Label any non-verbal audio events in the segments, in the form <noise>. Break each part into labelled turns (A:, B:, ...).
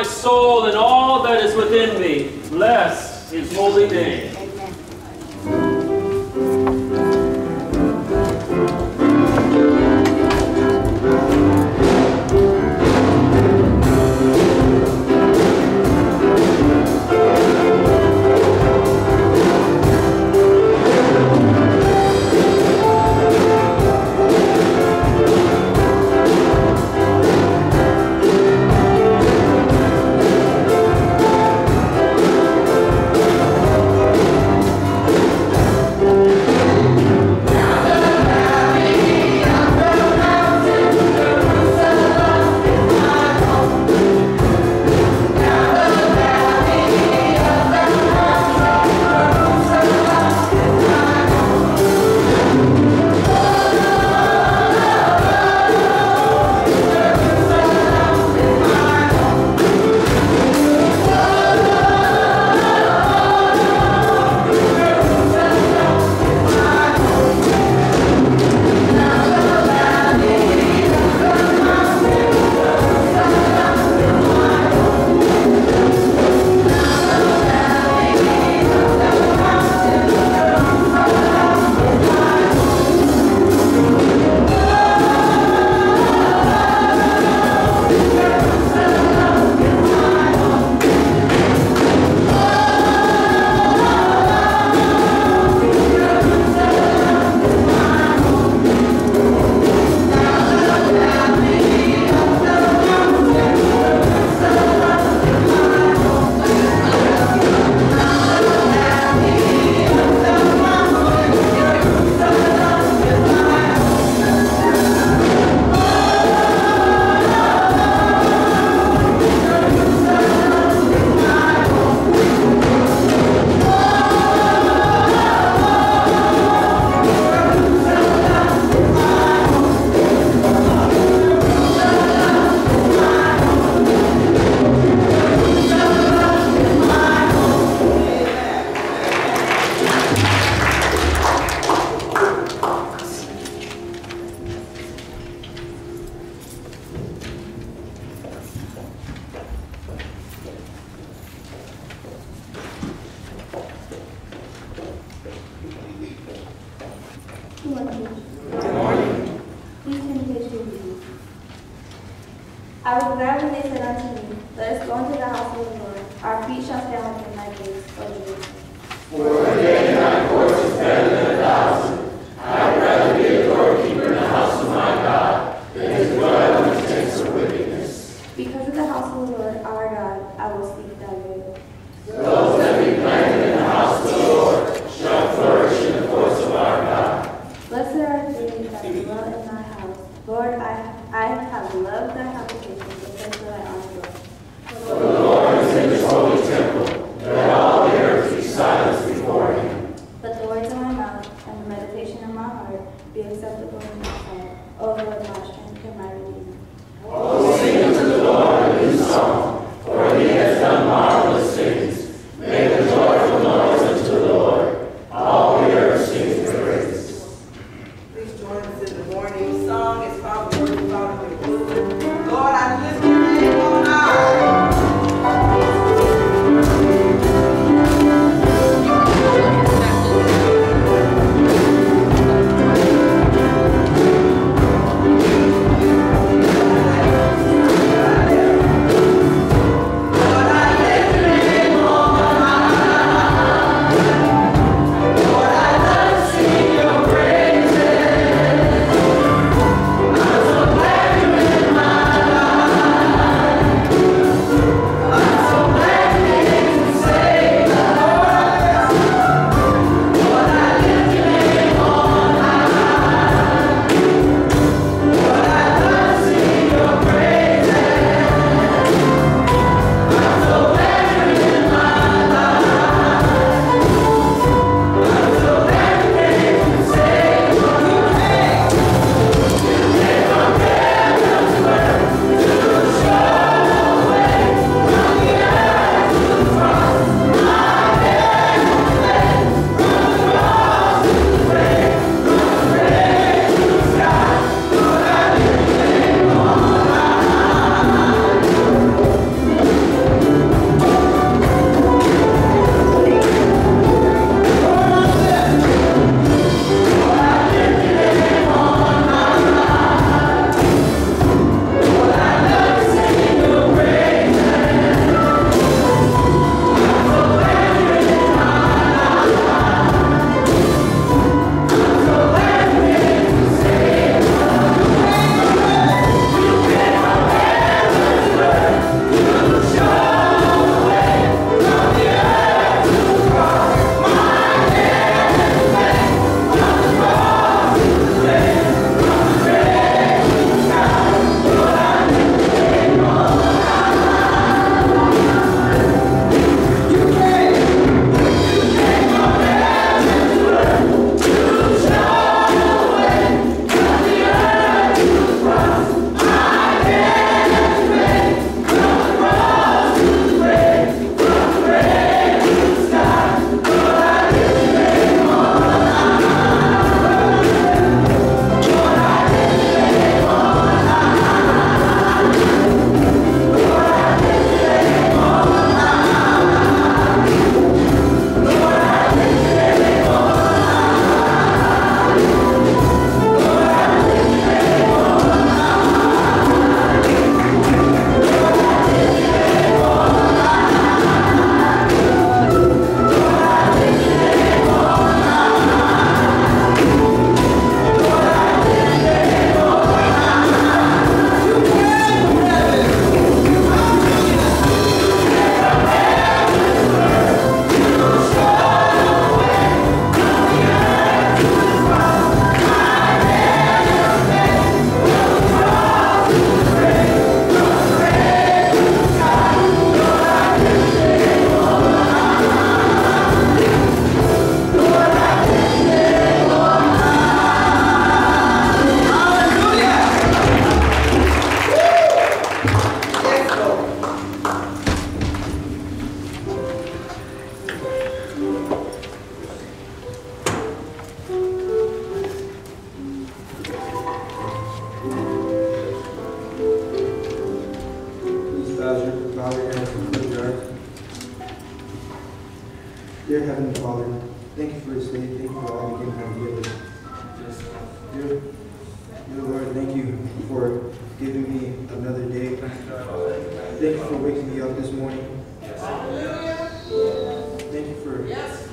A: my soul, and all that is within me. Bless his holy name.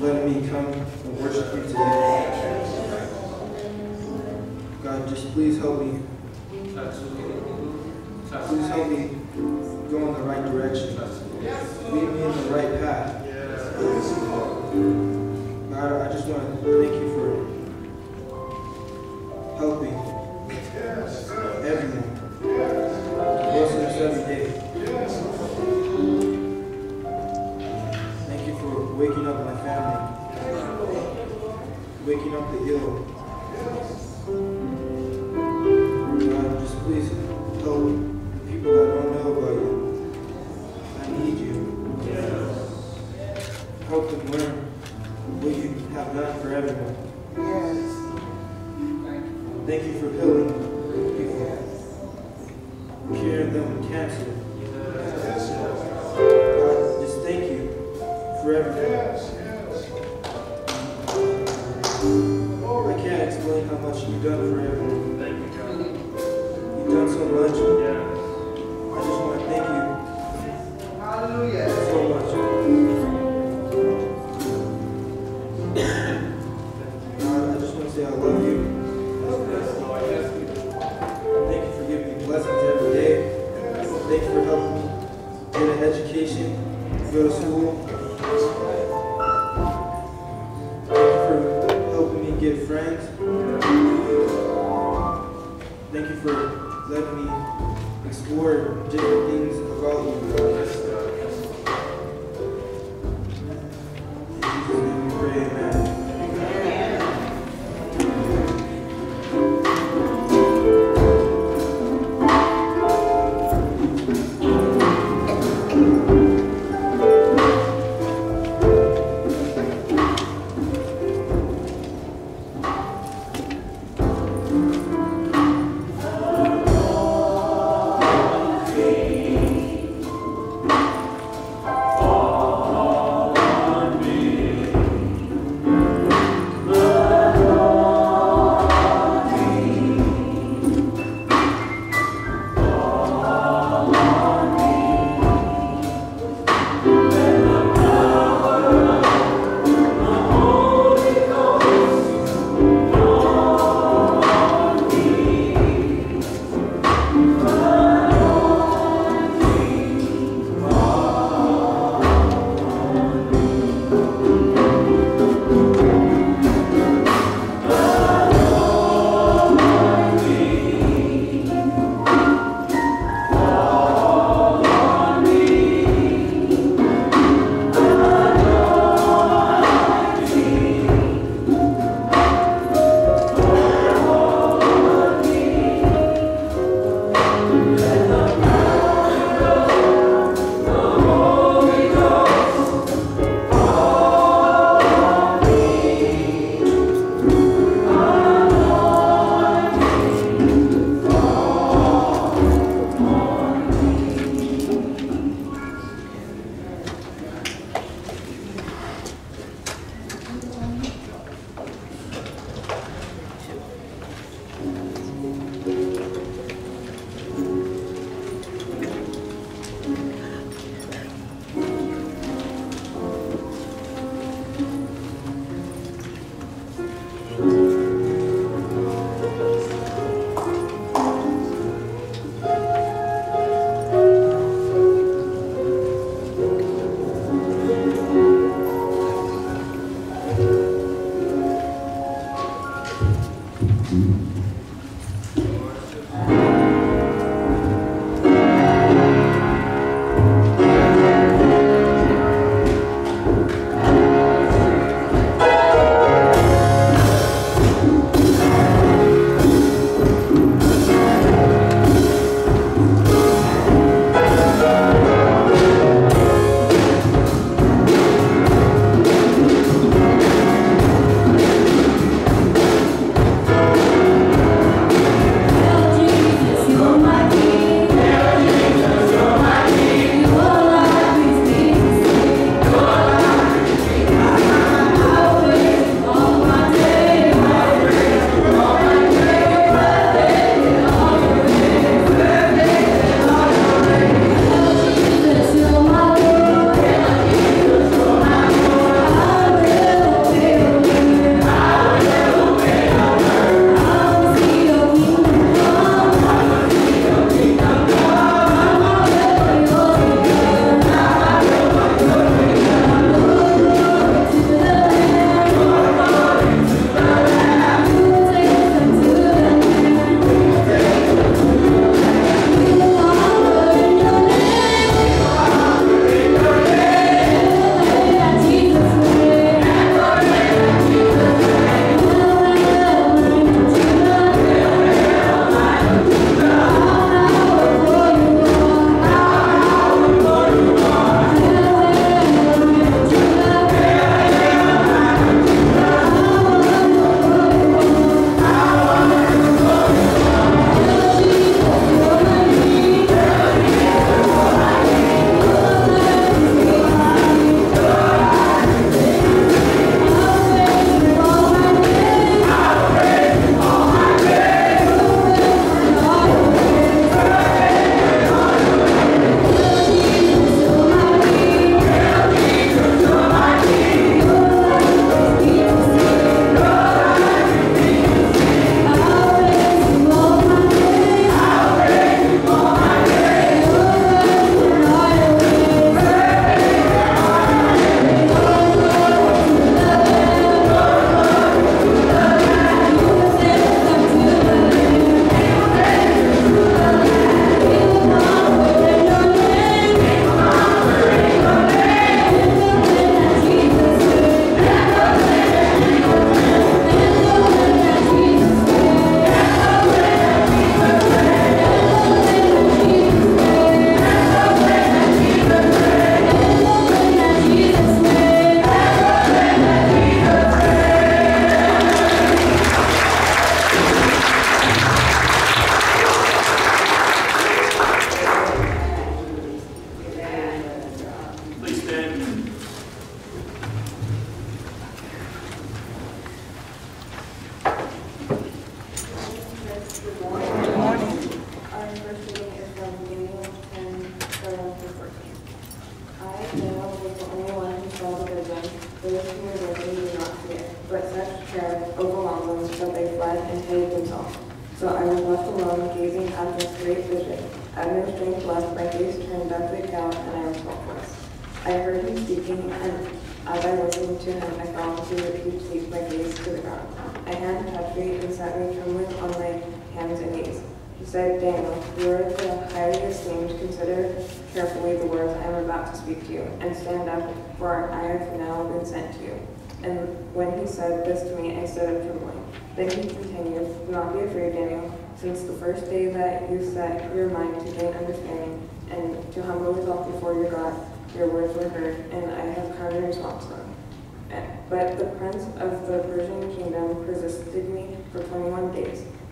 B: let me come and worship you today. God, just please help me. Please help me go in the right direction. Lead me in the right path. the ill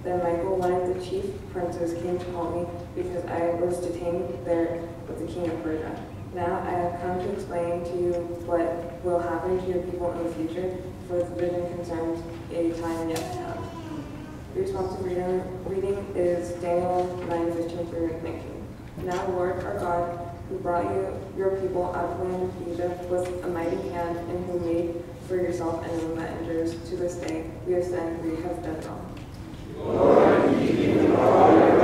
C: Then Michael, one of the chief princes, came to help me because I was detained there with the king of Persia. Now I have come to explain to you what will happen to your people in the future, for the vision concerns a time yet to come. The responsive reading, reading is Daniel 9, 15 through 19. Now Lord our God, who brought you your people out of the land of Egypt with a mighty hand, and who made for yourself and that endures to this day, we have said we have done wrong.
D: Lord,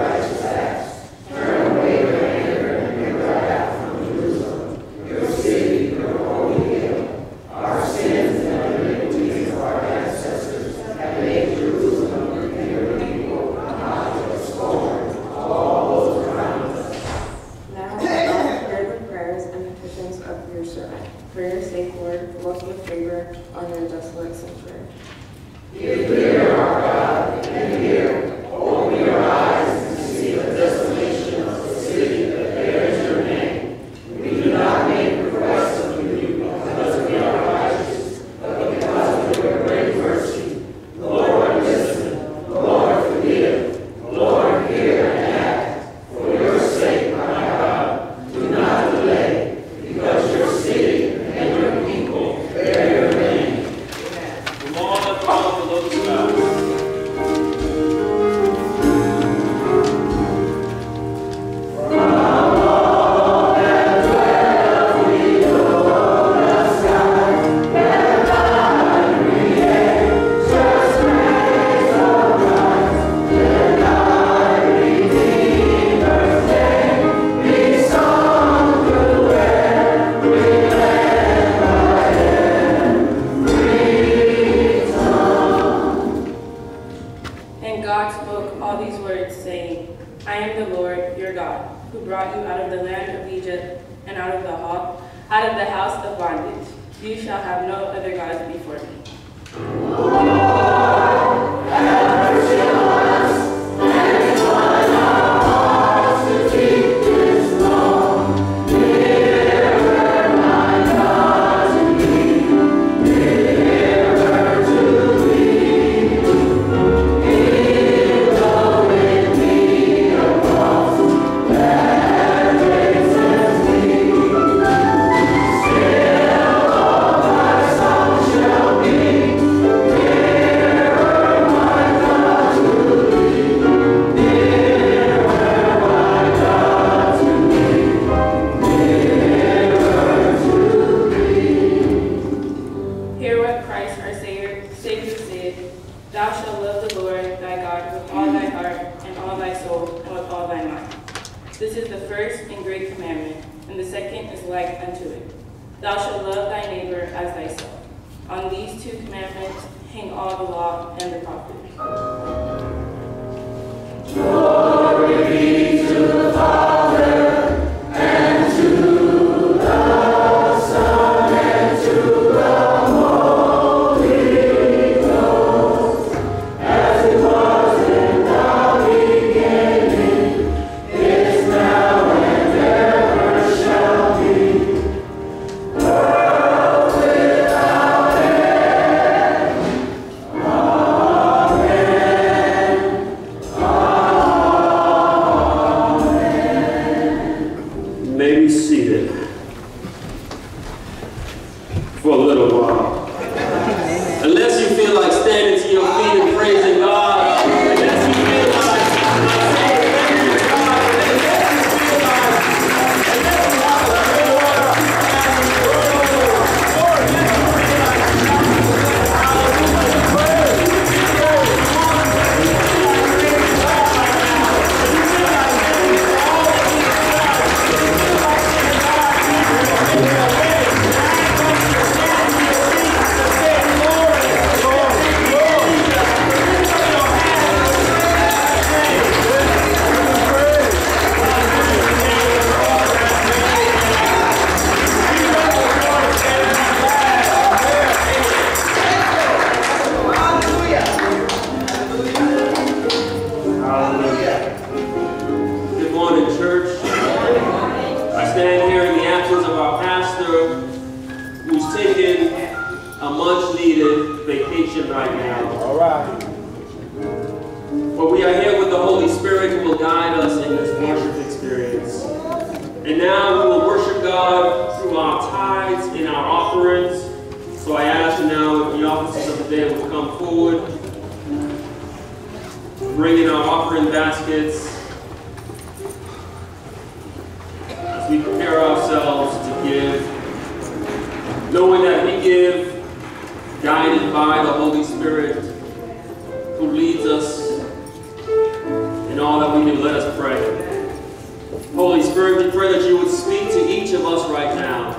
E: Spirit, we pray that you would speak to each of us right now.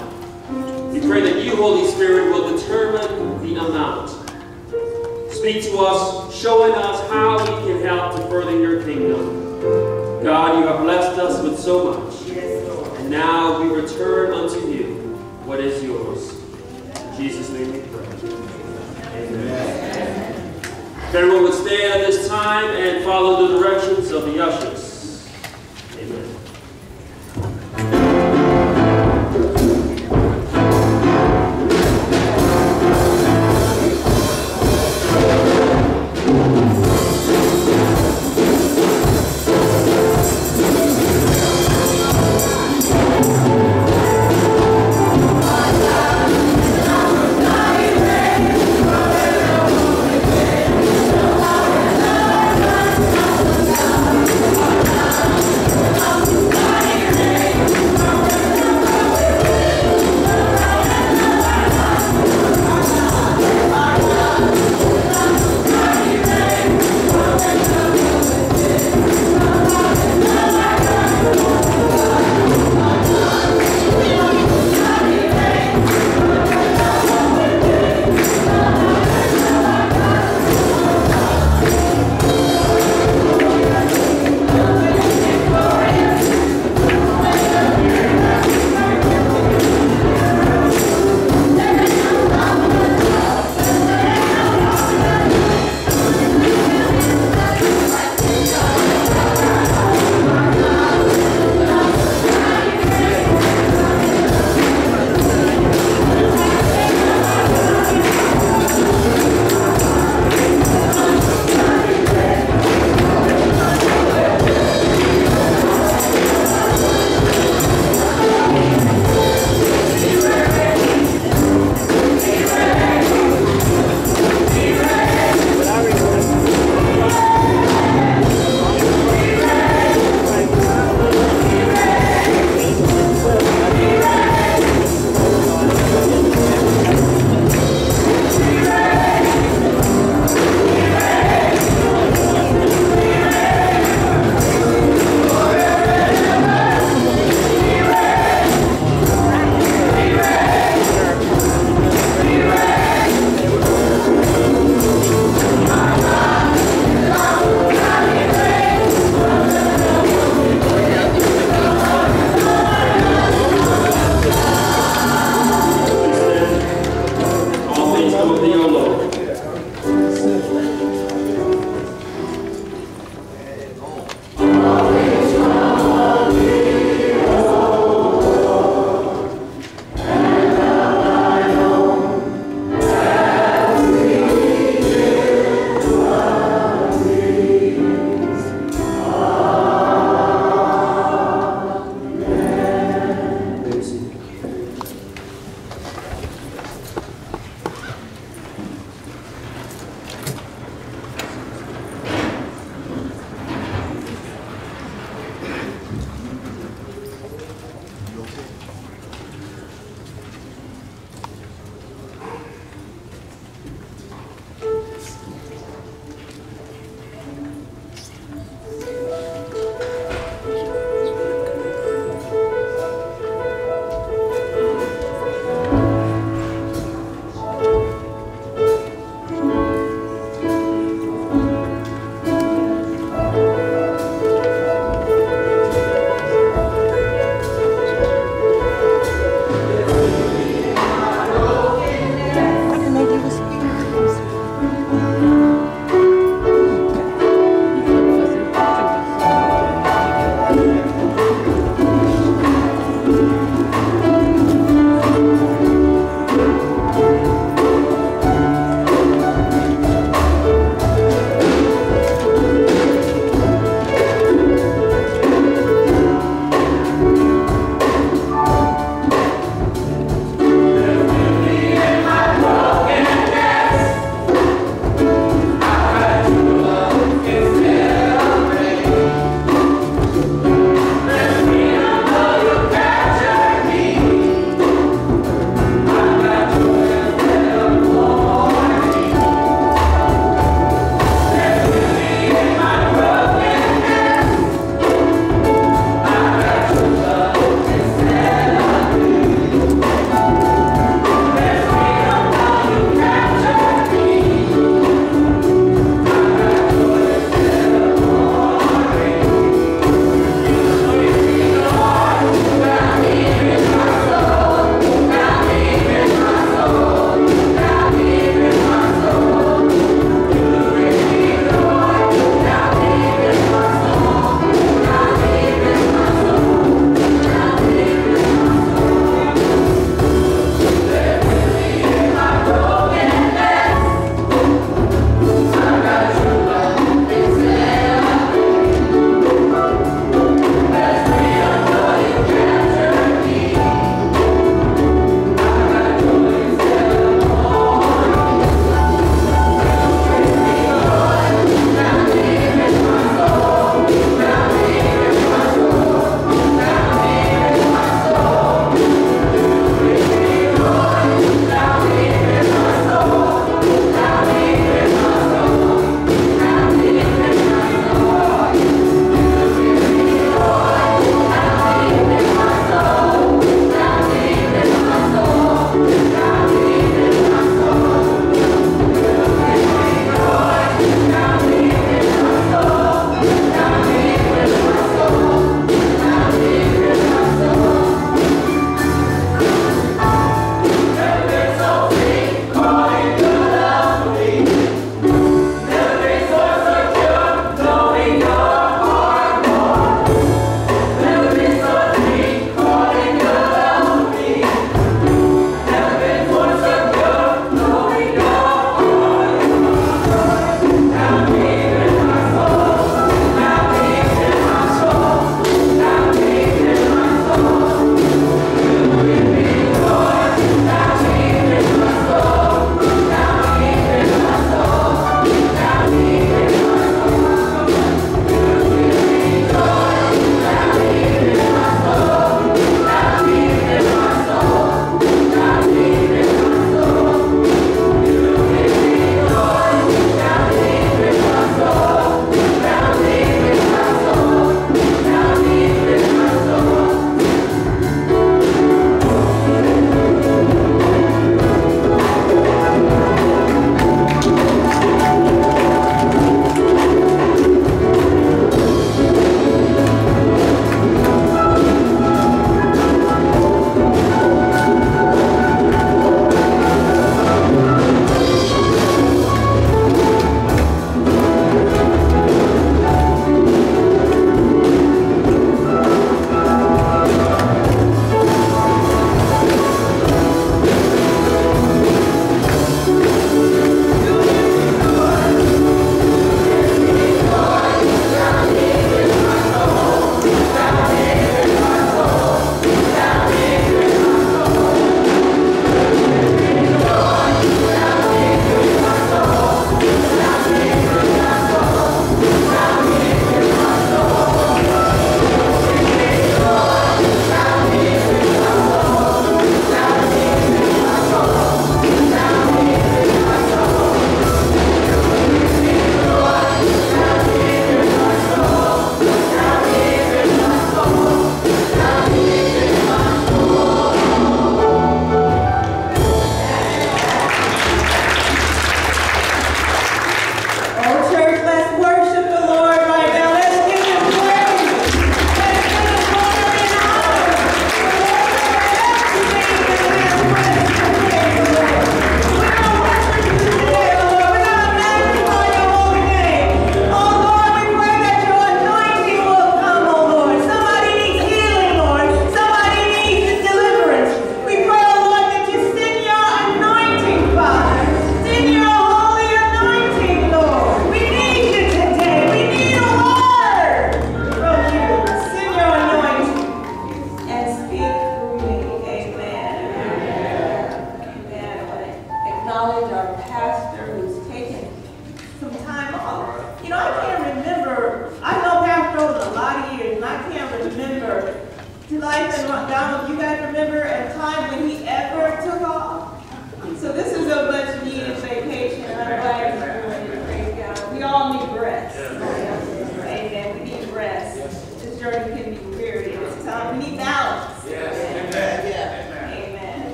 E: We pray that you, Holy Spirit, will determine the amount. Speak to us, showing us how we can help to further your kingdom. God, you have blessed us with so much. And now we return unto you what is yours. In Jesus' name we pray. Amen. If everyone would stand at this time and follow the directions of the ushers.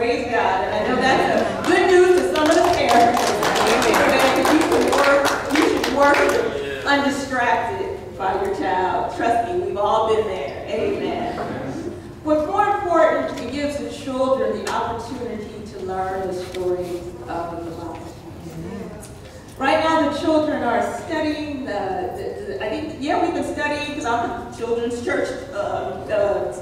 F: Praise God, and I know that's good news to some of the parents. Amen. You can work, you should work undistracted by your child. Trust me, we've all been there. Amen. What's more important, it gives the children the opportunity to learn the stories of the Bible. Right now, the children are studying the, the, the- I think, yeah, we've been studying, because I'm a children's church uh, uh,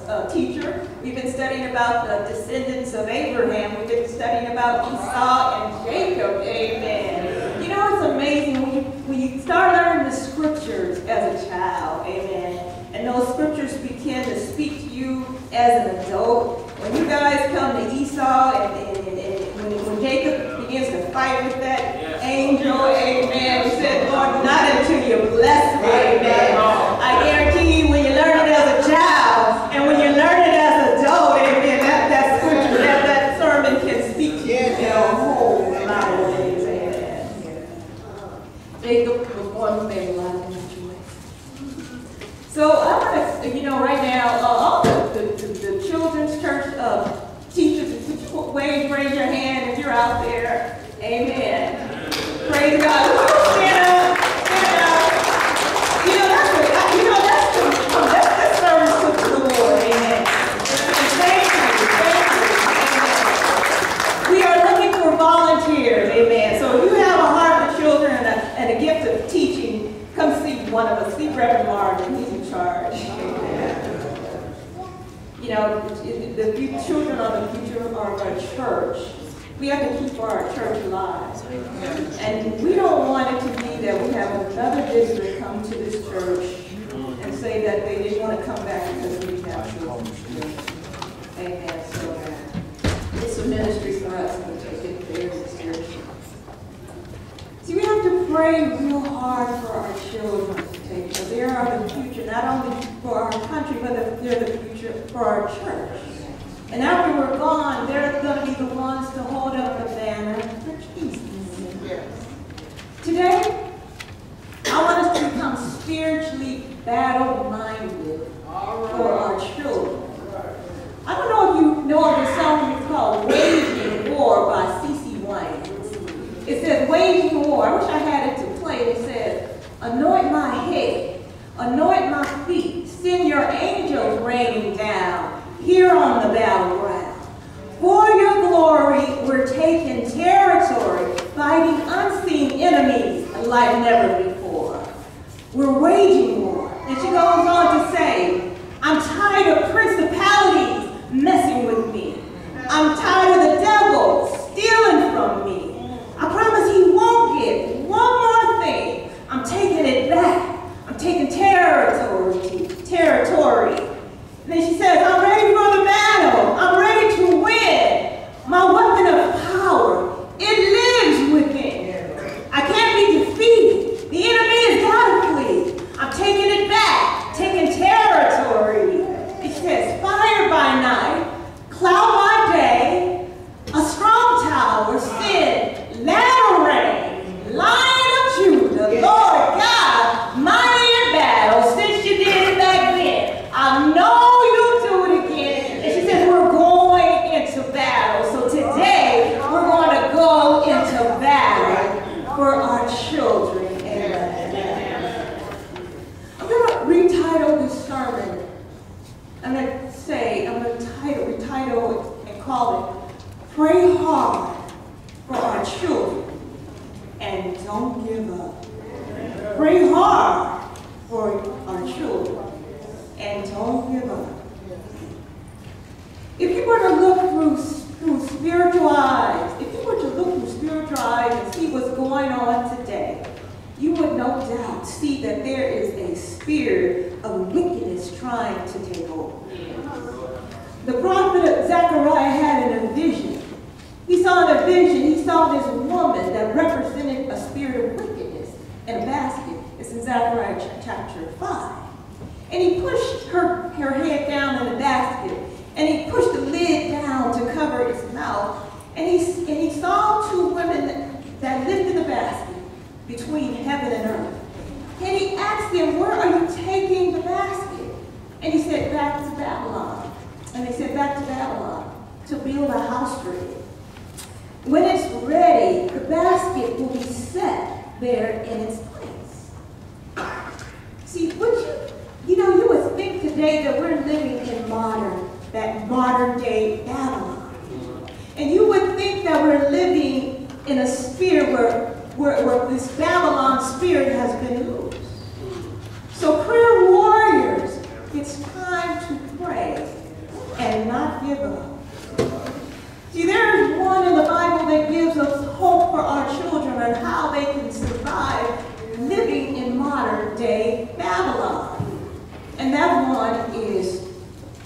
F: uh, teacher. We've been studying about the descendants of Abraham. We've been studying about Esau and Jacob. Amen. You know, it's amazing when you, when you start learning the scriptures as a child. Amen. And those scriptures begin to speak to you as an adult. When you guys come to Esau and, and, and, and when, when Jacob begins to fight with that angel, amen, he said, Lord, not until you bless me, amen. I guarantee you, when you learn it as a child and when you learn it as an adult, amen, that, that scripture, that, that sermon can speak to you in a whole lot of ways, amen. Jacob was one who made a lot of choice. So I want to, you know, right now, uh, all the, the, the, children's church uh, teachers, wave, raise your hand if you're out there? Amen. Praise God. Stand up. You know, that's what, you know, that's the, service to the Lord. Amen. Thank you, thank you. We are looking for volunteers. Amen. So if you have a heart for children and a, gift of teaching, come see one of us. See Reverend Martin. He's in charge. You know, the, children are the future of our church. We have to keep our church alive. And we don't want it to be that we have another visitor come to this church and say that they didn't want to come back because we have children. Amen. So it's a ministry for us to take it very seriously. See, we have to pray real hard for our children they are the future, not only for our country, but they're the future for our church. And after we're gone, they're going to be the ones to hold up the banner for Jesus. Today, I want us to become spiritually battle-minded for our children. I don't know if you know of the song it's called Waging War by CeCe Winans. It says, Waging War. I wish I had it to play. It says, Anoint my head, anoint my feet, send your angels raining down here on the battleground. For your glory, we're taking territory, fighting unseen enemies like never before. We're waging war. And she goes on to say, I'm tired of principalities messing with me. I'm tired and not give up. See, there is one in the Bible that gives us hope for our children and how they can survive living in modern day Babylon. And that one is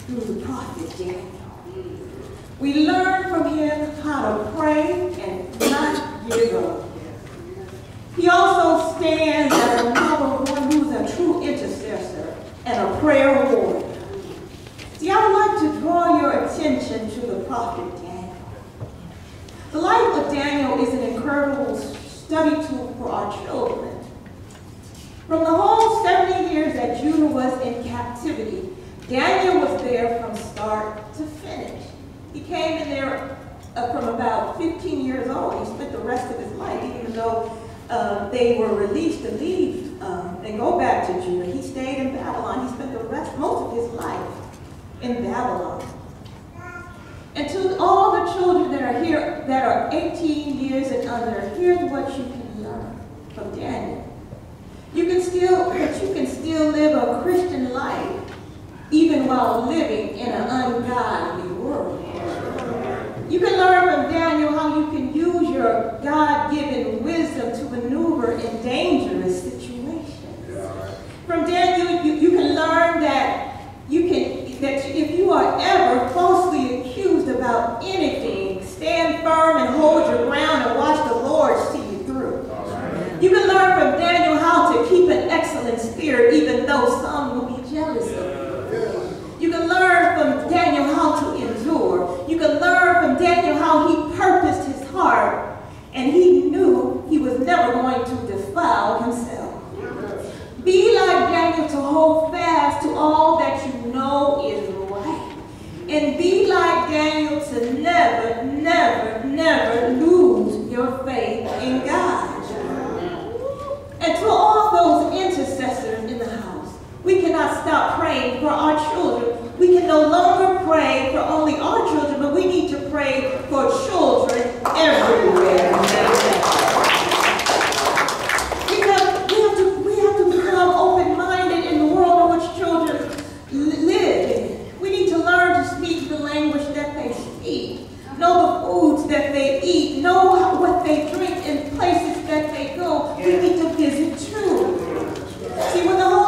F: through the prophet Daniel. We learn from him how to pray and not give up. He also stands as a model of one who's a true intercessor and a prayer warrior. See, I would like to draw your attention to the prophet Daniel. The life of Daniel is an incredible study tool for our children. From the whole 70 years that Judah was in captivity, Daniel was there from start to finish. He came in there uh, from about 15 years old. He spent the rest of his life, even though uh, they were released to leave um, and go back to Judah. He stayed in Babylon. He spent the rest, most of his life in Babylon. And to all the children that are here, that are 18 years and under, here's what you can learn from Daniel. You can still, but you can still live a Christian life even while living in an ungodly world. You can learn from Daniel how you can use your God-given wisdom to maneuver in dangerous situations. From Daniel, you, you can learn that you can that if you are ever accused about anything, stand firm and hold your ground and watch the Lord see you through. You can learn from Daniel how to keep an excellent spirit even though some will be jealous of you. You can learn from Daniel how to endure. You can learn from Daniel how he purposed his heart and he knew he was never going to defile himself. Be like Daniel to hold fast to all that you know is right. And be like Daniel to never, never, never lose your faith in God. And to all those intercessors in the house, we cannot stop praying for our children. We can no longer pray for only our children, but we need to pray for children everywhere. Because we have to, we have to become open-minded in the world in which children live in. We need to learn to speak the language that they speak, know the foods that they eat, know what they drink in places that they go. We need to visit too. See, when the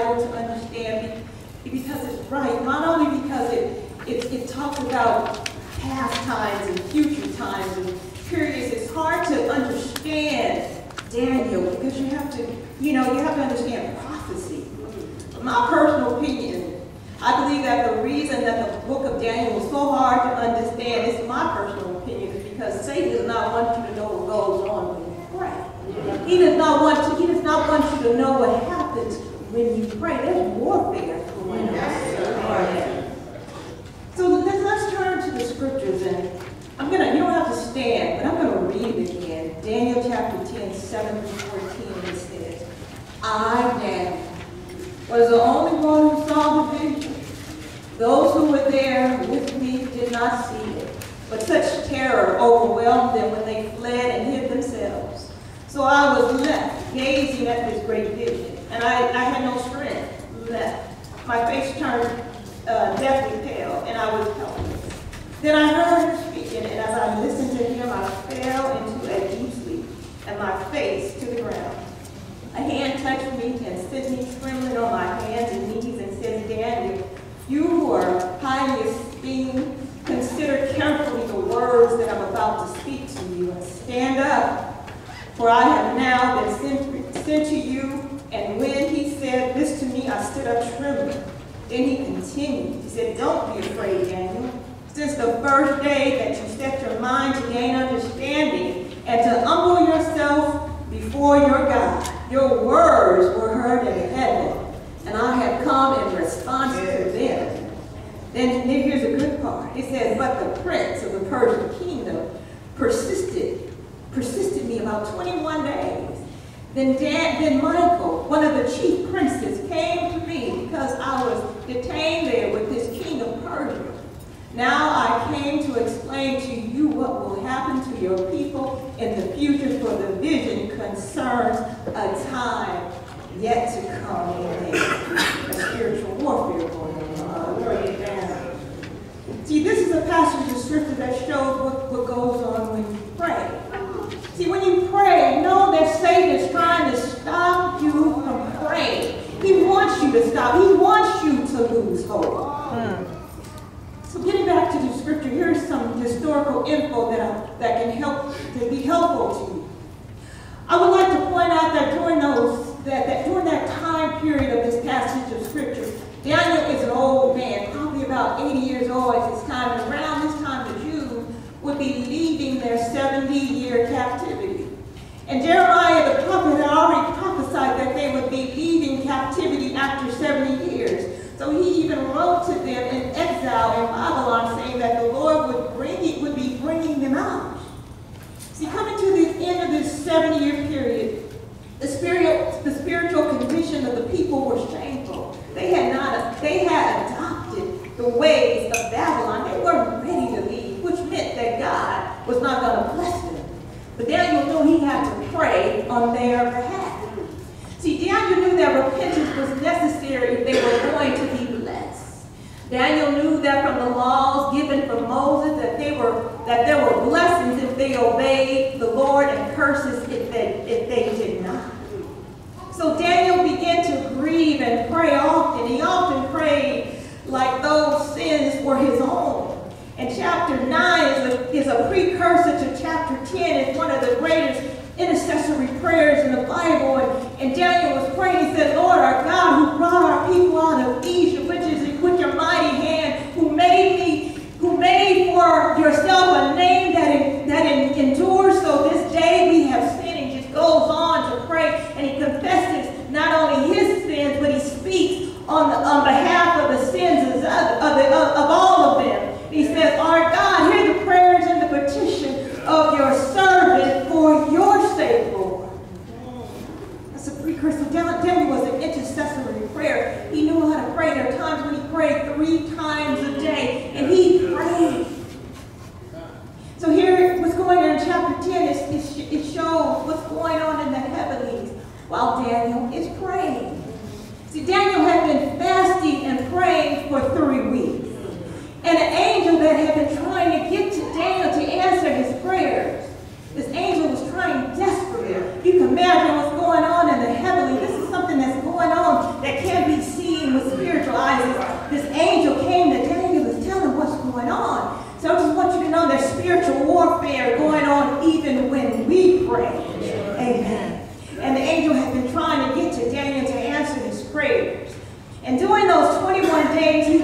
F: Bible to understand be- because it's right, not only because it, it, it talks about past times and future times and periods. It's hard to understand Daniel because you have to, you know, you have to understand prophecy. My personal opinion, I believe that the reason that the book of Daniel is so hard to understand, is my personal opinion, is because Satan does not want you to know what goes on when you pray. He does not want to, he does not want you to know what happens when you pray. There's warfare going on. So let's, let's turn to the scriptures and I'm gonna, you don't have to stand, but I'm gonna read it again. Daniel chapter 10, 7 through 14, it says, I, Daniel, was the only one who saw the vision. Those who were there with me did not see it, but such terror overwhelmed them when they fled and hid themselves. So I was left gazing at this great vision, and I, I had no strength left. My face turned uh, deathly pale, and I was helpless. Then I heard him speaking, and as I listened to him, I fell into a deep sleep, and my face to the ground. A hand touched me and sent me trembling on my hands and knees and said, Daniel, you who are highly esteemed, consider carefully the words that I'm about to speak to you and stand up. For I have now been sent, sent to you. And when he said this to me, I stood up trembling. Then he continued. He said, Don't be afraid, Daniel. Since the first day that you set your mind to gain understanding and to humble yourself before your God, your words were heard in heaven, and I have come in response to them. Then here's a good part. He says, but the prince of the Persian kingdom persisted, persisted me about 21 days. Then, Dan, then Michael, one of the chief princes, came to me because I was detained there with this king of Persia. Now I came to explain to you what will happen to your people in the future, for the vision concerns a time yet to come. Amen. A spiritual warfare going on. To God. See, this is a passage of scripture that shows what, what goes on when you pray. See, when you pray, know that Satan is trying to stop you from praying. He wants you to stop. He wants you to lose hope. So getting back to the scripture. here's some historical info that, I, that can help to be helpful to you. I would like to point out that during those that, that during that time period of this passage of scripture, Daniel is an old man, probably about 80 years old at this time, and around this time the Jews would be leaving their 70-year captivity. And Jeremiah the prophet had already prophesied that they would be leaving captivity after 70 years. So he even wrote to them in exile in Babylon saying that the Lord would bring would be bringing them out. See, coming to the end of this 70-year period, the spiritual, the spiritual condition of the people was shameful. They had not, they had adopted the ways of Babylon. They weren't ready to leave, which meant that God was not going to bless them. But Daniel knew he on their behalf. See, Daniel knew that repentance was necessary if they were going to be blessed. Daniel knew that from the laws given from Moses that they were that there were blessings if they obeyed the Lord and curses if they if they did not. So Daniel began to grieve and pray often. He often prayed like those sins were his own. And chapter 9 is a, is a precursor to chapter 10. It's one of the greatest intercessory prayers in the Bible. And, and Daniel was praying. He said, Lord, our God, who brought our people out of Egypt, which is with your mighty hand, who made me, who made for yourself a name that, in, that in, endures. So this day we have sinned. And just goes on to pray. And he confesses not only his sins, but he speaks on, the, on behalf of the sins of, of, the, of, of all of them. He says, Our God, hear the prayers and the petition of your servant for your sake, Lord. That's Daniel was an intercessory prayer. He knew how to pray. There are times when he prayed three times a day, and he prayed. So here, what's going on in chapter 10 is it, it shows what's going on in the heavenlies while Daniel is praying. See, Daniel had been fasting and praying for three weeks. And an angel that had been trying to get to Daniel to answer his prayers. This angel was trying desperately. You can imagine what's going on in the heavenly. This is something that's going on that can't be seen with spiritual eyes. This angel came to Daniel was telling what's going on. So I just want you to know there's spiritual warfare going on even when we pray. Amen. And the angel had been trying to get to Daniel to answer his prayers. And during those 21 days,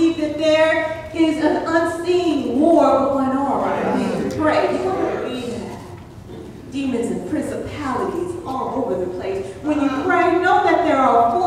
F: believe that there is an unseen war going on pray. You believe that. Demons and principalities all over the place. When you uh-huh. pray, know that there are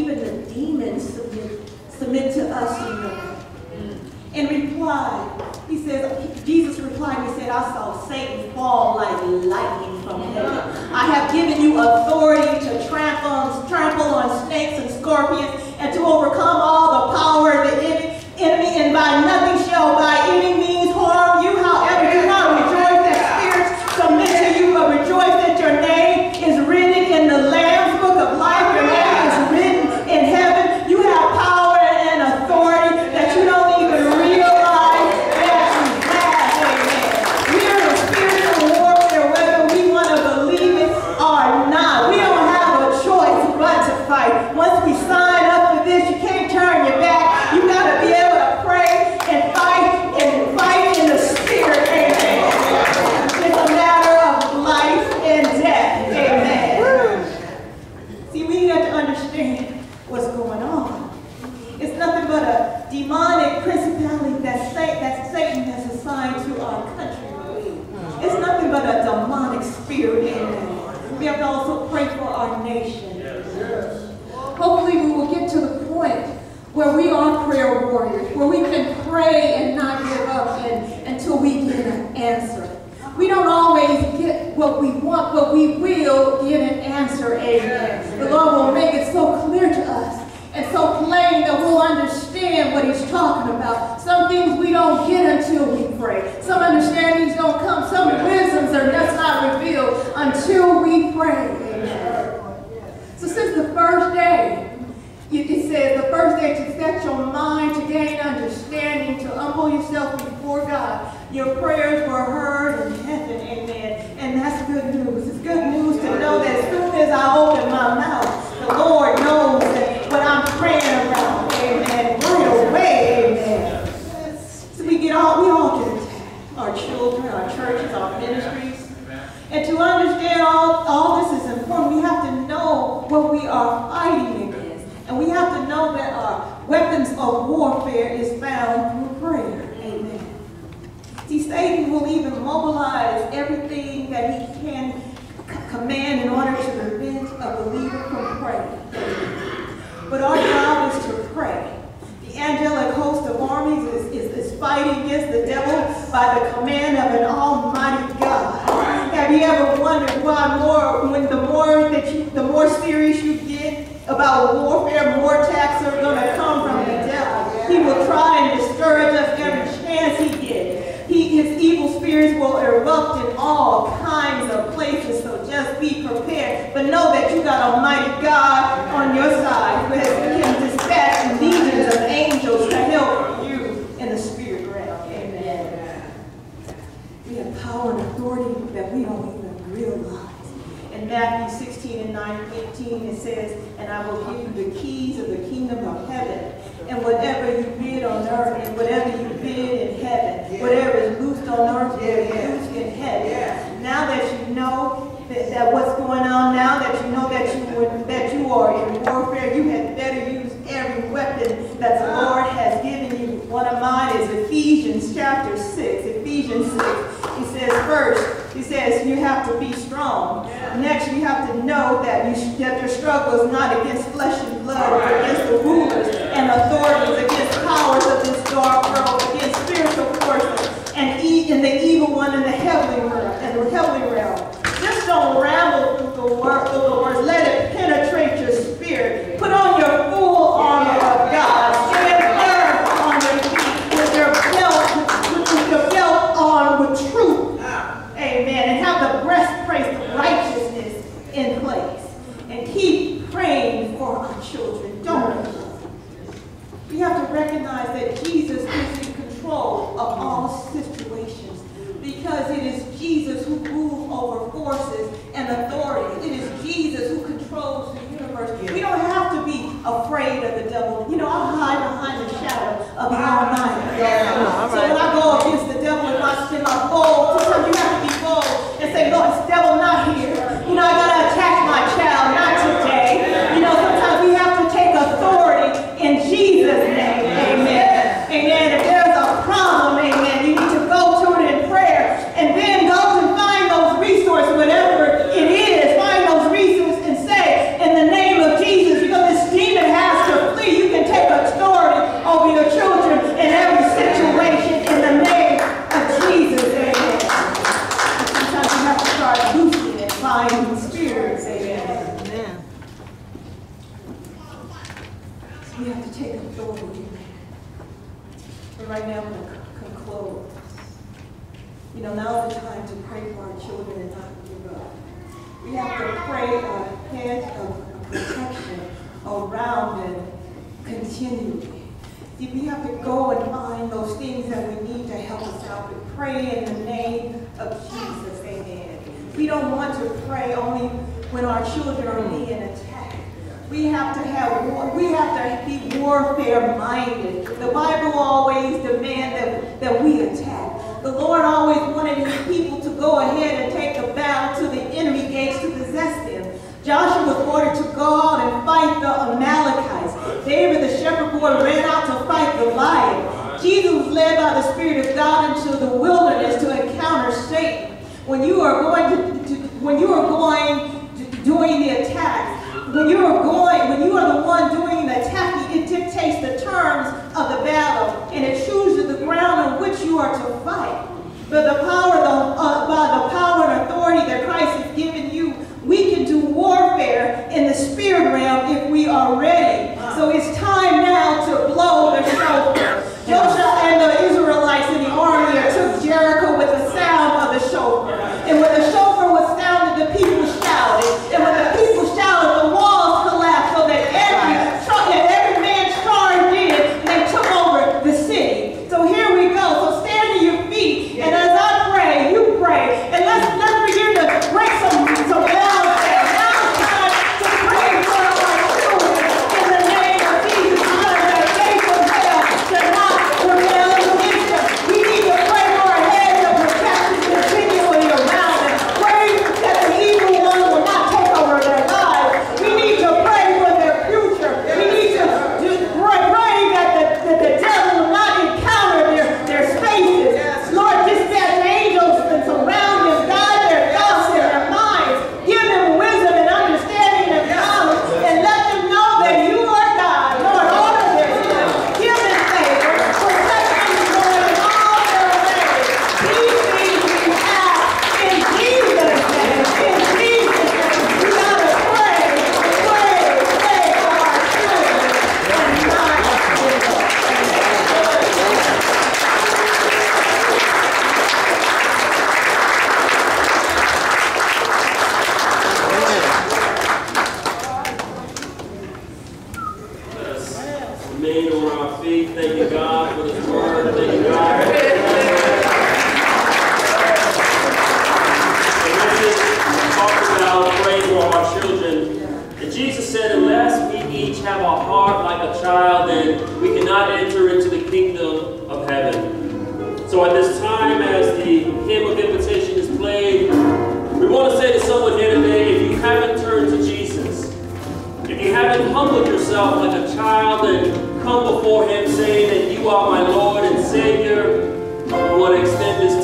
F: even the demons submit, submit to us, Lord. In reply, he says, Jesus replied, he said, I saw Satan fall like lightning from heaven. I have given you authority to trample on, trample on snakes and scorpions and to overcome all the power of the enemy, and by nothing shall by any But know that you got Almighty God on your side who has, can dispatch legions of angels to help you in the spirit realm. Amen. We have power and authority that we don't even realize. In Matthew 16 and 9, 15, it says, And I will give you the keys of the kingdom of heaven. And whatever you bid on earth, and whatever you bid in heaven, whatever is loosed on earth will be loosed in heaven. Now that you know that, that what's going on now, that you know that you would, that you are in warfare, you had better use every weapon that the Lord has given you. One of mine is Ephesians chapter 6. Ephesians 6. He says first, he says you have to be strong. Next, you have to know that you that your struggle is not against flesh and blood, but against the rulers and authorities, against powers of this dark world, against spiritual forces, and e and the evil one in the heavenly realm. And the heavenly realm. Just don't ramble through the word, through the words. Let it penetrate your spirit. Put on your full armor of God. Stand firm on your feet with your belt, with, with your belt on with truth. Amen. And have the breastplate of righteousness in place. And keep praying for our children. Don't give up. We have to recognize that Jesus is in control of all situations because it is Jesus who rules over forces and authorities. It is Jesus who controls the universe. We don't have to be afraid of the devil. You know, I hide behind the shadow of the Almighty. So when I go against the devil and I spin my bold, sometimes you have to be bold and say, Lord, this devil not here. You know, I gotta attack my child, not today. You know, sometimes we have to take authority in Jesus' name. Amen. Amen. If there's a problem, amen, you need to go to it in prayer and then go to find those resources, whatever it is, find those resources and say, in the name of Jesus, you know, this demon has to flee. You can take authority over your children in every situation in the name of Jesus. Amen. And sometimes you have to start loosing and binding spirits. Amen.
G: Amen.
F: We have to take authority. But right now, I'm going to conclude. You know, now's the time to pray for our children and not give up. We have to pray a hedge of protection around them continually. See, we have to go and find those things that we need to help us out. We pray in the name of Jesus. Amen. We don't want to pray only when our children are being attacked. We have to have war, we have to be warfare minded. The Bible always demands that, that we attack. The Lord always wanted his people to go ahead and take the battle to the enemy gates to possess them. Joshua was ordered to go out and fight the Amalekites. David, the shepherd boy, ran out to fight Goliath. Jesus was led by the Spirit of God into the wilderness to encounter Satan. When you are going to, to when you are going to, doing the attack, when you are going, when you are the one doing the attacking, it dictates the terms of the battle, and it chooses the ground on which you are to fight. But the power, the, uh, by the power and authority that Christ has given you, we can do warfare in the spirit realm if we are ready. So it's time now to blow the shofar.
E: like a child and come before him saying that you are my Lord and Savior. We want to extend this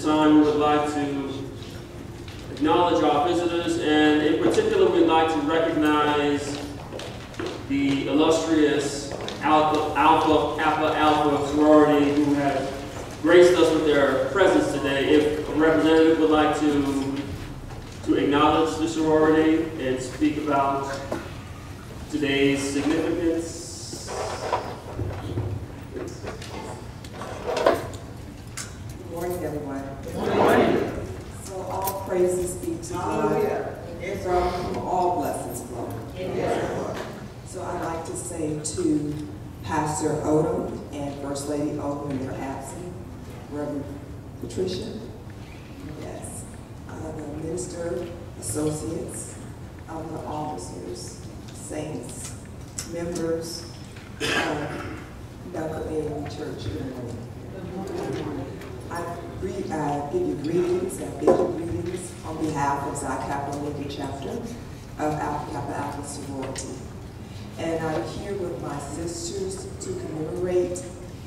E: this time, we would like to acknowledge our visitors, and in particular, we'd like to recognize the illustrious Alpha Alpha Kappa Alpha sorority who have graced us with their presence today. If a representative would like to to acknowledge the sorority and speak about today's significance.
G: Good morning, everyone. Good morning. So all praises be to God. From whom all blessings flow. So I'd like to say to Pastor Odom and First Lady Odom in their absence, Reverend Patricia, yes, uh, the minister, associates, other officers, saints, members, uh, Bethel in Church, good morning. I greet, I give you greetings, I give you greetings on behalf of Xi Kappa Omega Chapter of Alpha Kappa Alpha Sorority. And I'm here with my sisters to commemorate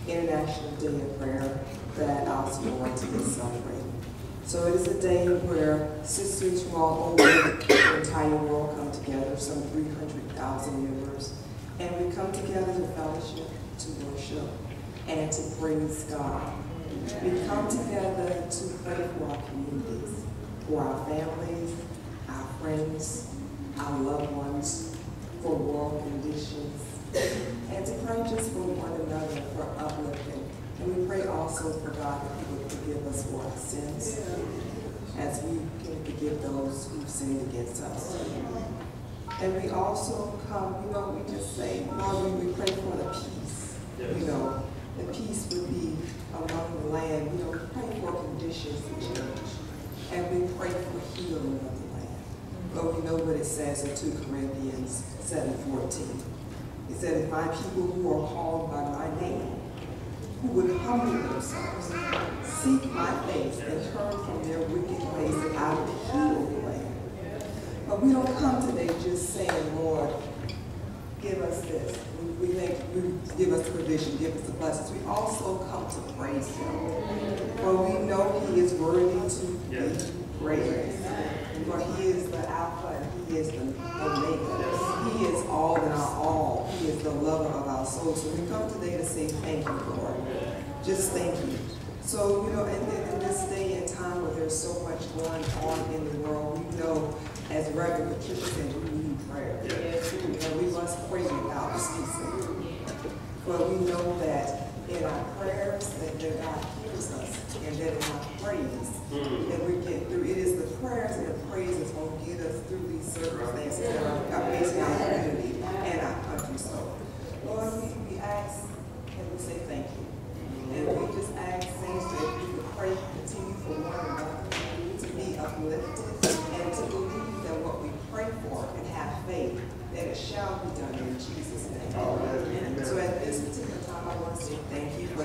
G: International Day of Prayer that sorority is celebrating. So it is a day where sisters from all over the entire world come together, some 300,000 members, and we come together to fellowship, to worship, and to praise God. We come together to pray for our communities, for our families, our friends, our loved ones, for world conditions, and to pray just for one another for uplifting. And we pray also for God that He would forgive us for our sins, as we can forgive those who sinned against us. And we also come, you know, we just say, Lord, we pray for the peace, you know, the peace would be among the land. You know, we pray for conditions to change. And we pray for healing of. But we know what it says in 2 Corinthians 7.14. It said, if my people who are called by my name, who would humble themselves, seek my face, and turn from their wicked ways, I would heal the land. But we don't come today just saying, Lord, give us this. We, we think you give us provision, give us the blessings. We also come to praise Him. For we know He is worthy to be praised. For He is the Alpha and He is the Omega. He is all in our all. He is the lover of our souls. So we come today to say thank you, Lord. Just thank you. So, you know, in, in this day and time where there's so much going on in the world, we know, as Reverend Patricia said, we need prayer. Know, we must pray without ceasing. But we know that in our prayers, that God us, and that is our praise,
E: Mm.
G: that we get through. It is the prayers and the praises will get us through these circumstances that are are facing our community and our country. So, Lord, we, we ask and we say thank you. And we just ask things that we could pray, continue for one another, to be uplifted, and to believe that what we pray for and have faith that it shall be done in Jesus' name. And so at this particular time, I want to say thank you for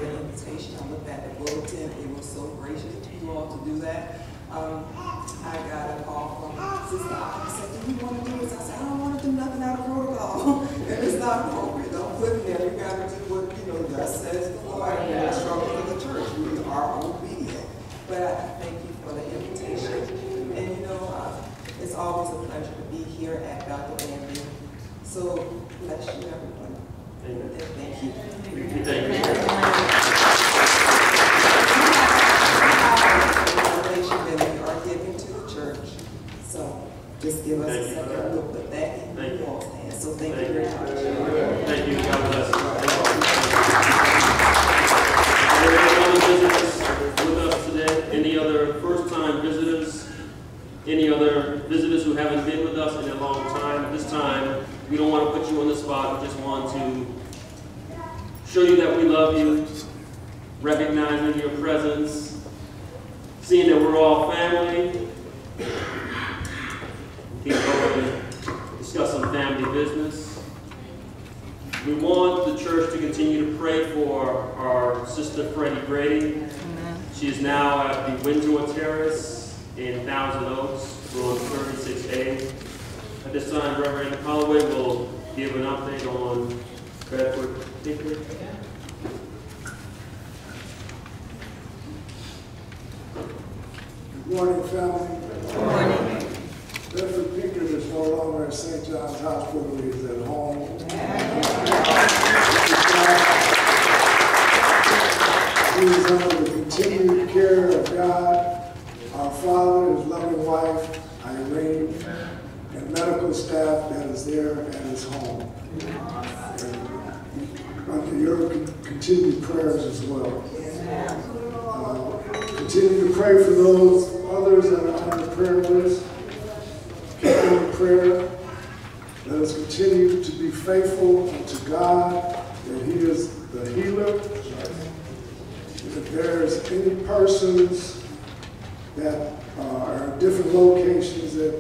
G: the invitation. I looked at the bulletin, it was so gracious of you all to do that. Um, I got a call from Sister I said, do you want to do this? I said, I don't want to do nothing out of protocol. <laughs> If it's not appropriate, don't put it there. You got to do what, you know, God says the Lord, and the struggle for the church. We are obedient. But I thank you for the invitation. And you know, uh, it's always a pleasure to be here at Bethel Bamboo. So bless you, everyone.
E: Amen.
G: And thank you.
E: We we thank you.
G: Donation that we are giving to the church. So just give us a
E: Thank you.
G: second, we'll put that in
E: Thank you.
G: you all's hands. So thank you
E: Thank
G: very
E: you.
G: much.
E: Thank you. God bless. Any other visitors with us today? Any other first-time visitors? Any other visitors who haven't been with us in a long time? This time, we don't want to put you on the spot. We just want to show you that we love you, recognizing your presence, seeing that we're all family. Continue to pray for those others that are on the prayer list. Keep them in prayer. Let us continue to be faithful to God that He is the healer. If there is any persons that are different locations that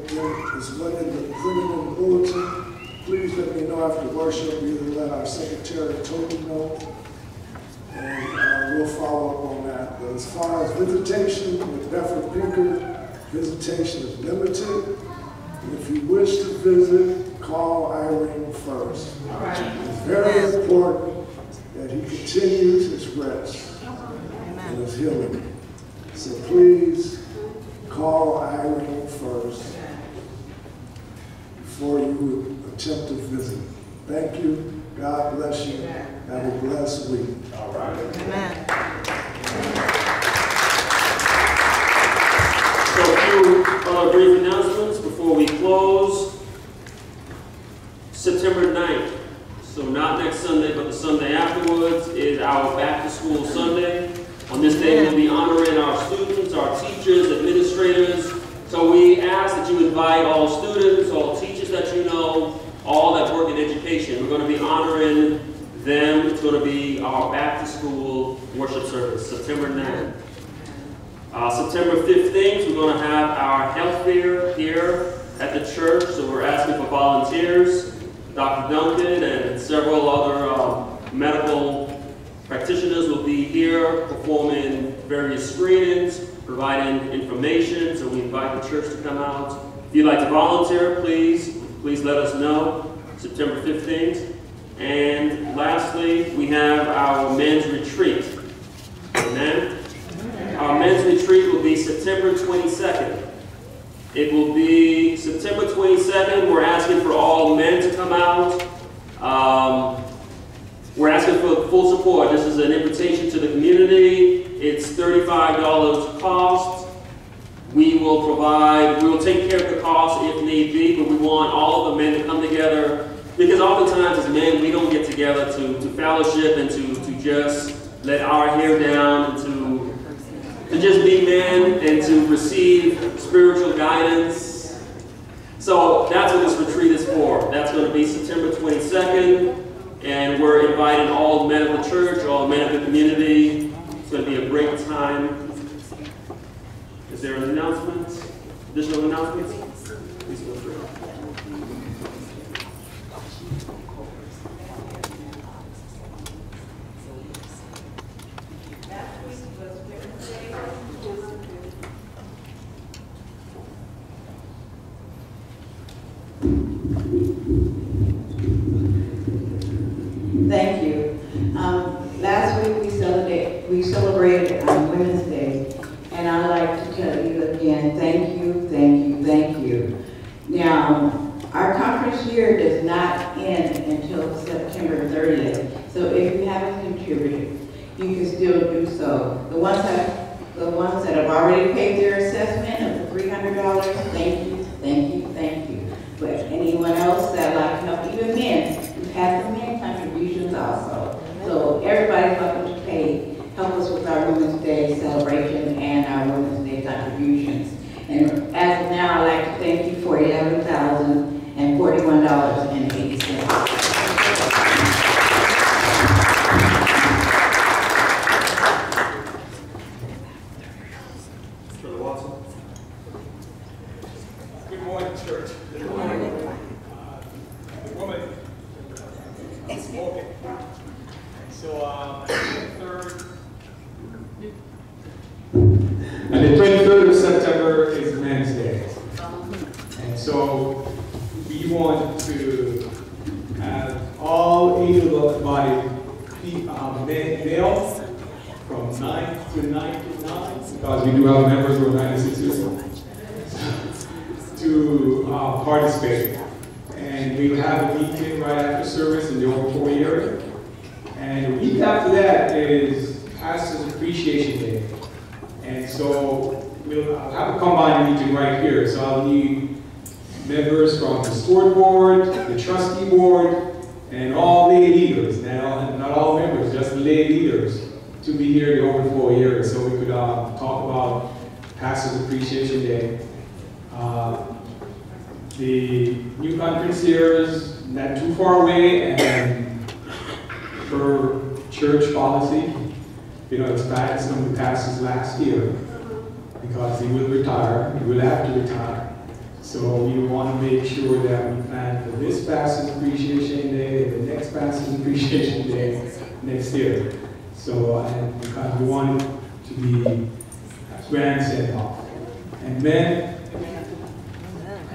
E: is one in the clinical bulletin, please let me know after worship. Either let our secretary Toby know, and uh, we'll follow up on that as far as visitation with Reverend Pinker, visitation is limited. And if you wish to visit, call Irene first. Right. It's very important that he continues his rest Amen. and his healing. So please call Irene first before you attempt to visit. Thank you. God bless you. Have a blessed week.
H: Is there an announcement? Additional announcements? Please
I: feel free.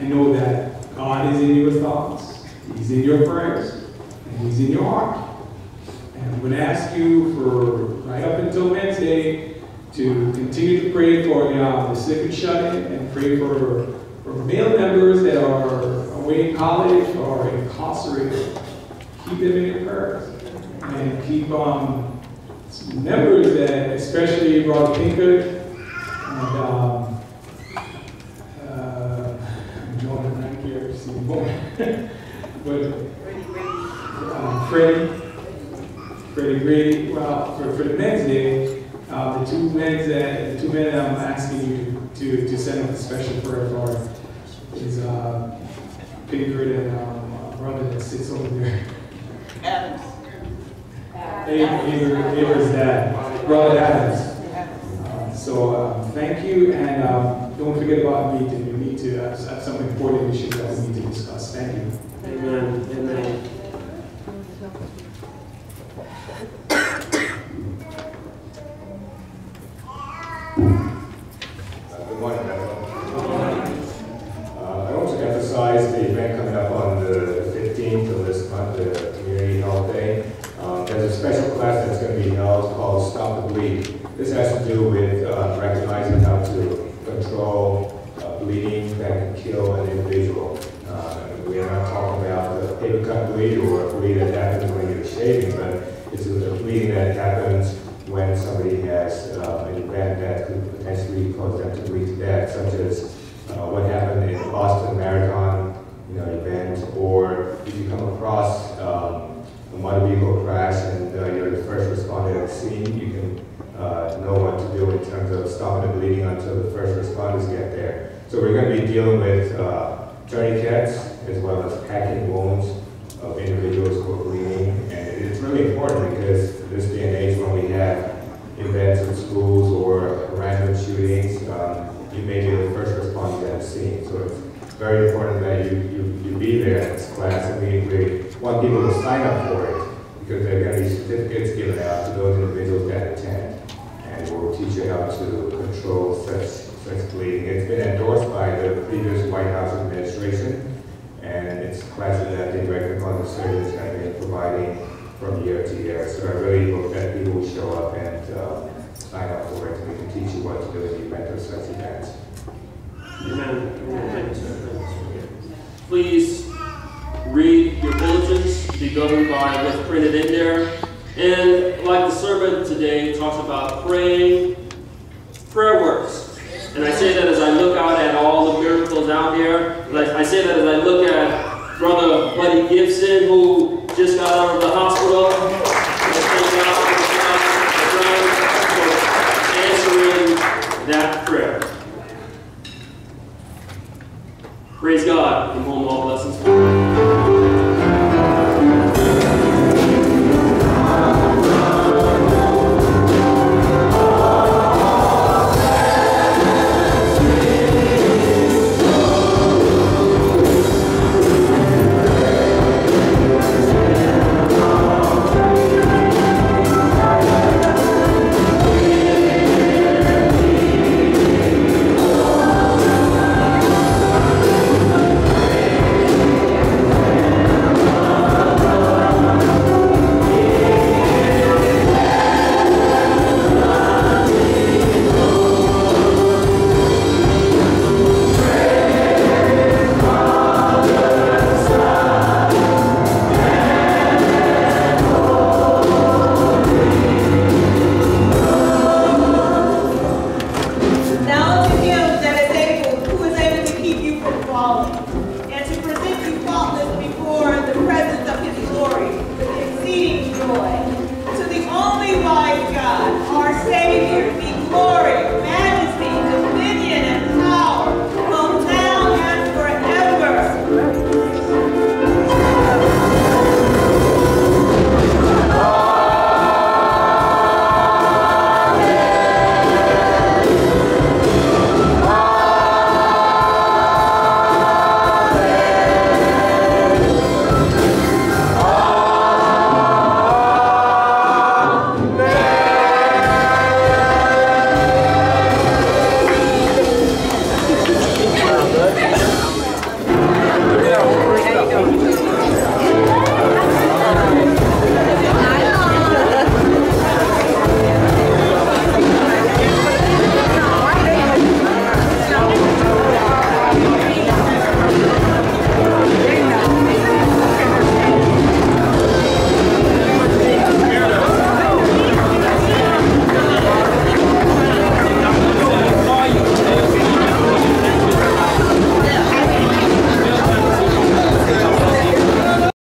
I: and
J: know that God is in your thoughts, He's in your prayers, and He's in your heart. And I'm going to ask you for right up until Wednesday to continue to pray for the sick and shut in and pray for, for male members that are away in college or incarcerated. Keep them in your prayers and keep um, members that, especially Rob Pinker and um, boy. <laughs> but um, Freddie, Freddie Grady, well, for, for the men's day, uh, the two men that the two men that I'm asking you to, to send up a special prayer for is uh, Pinkard and um, brother that sits over there.
F: Adams.
J: Avery, Avery's dad, brother Adams. Uh, so uh, thank you, and um, don't forget about me. You need to have, have some important issues that we
E: please read your bulletins, be governed by what's printed in there. And like the sermon today talks about praying, prayer works. And I say that as I look out at all the miracles out there. Like I say that as I look at Brother Buddy Gibson, who just got out of the hospital. Praise God and home all blessings.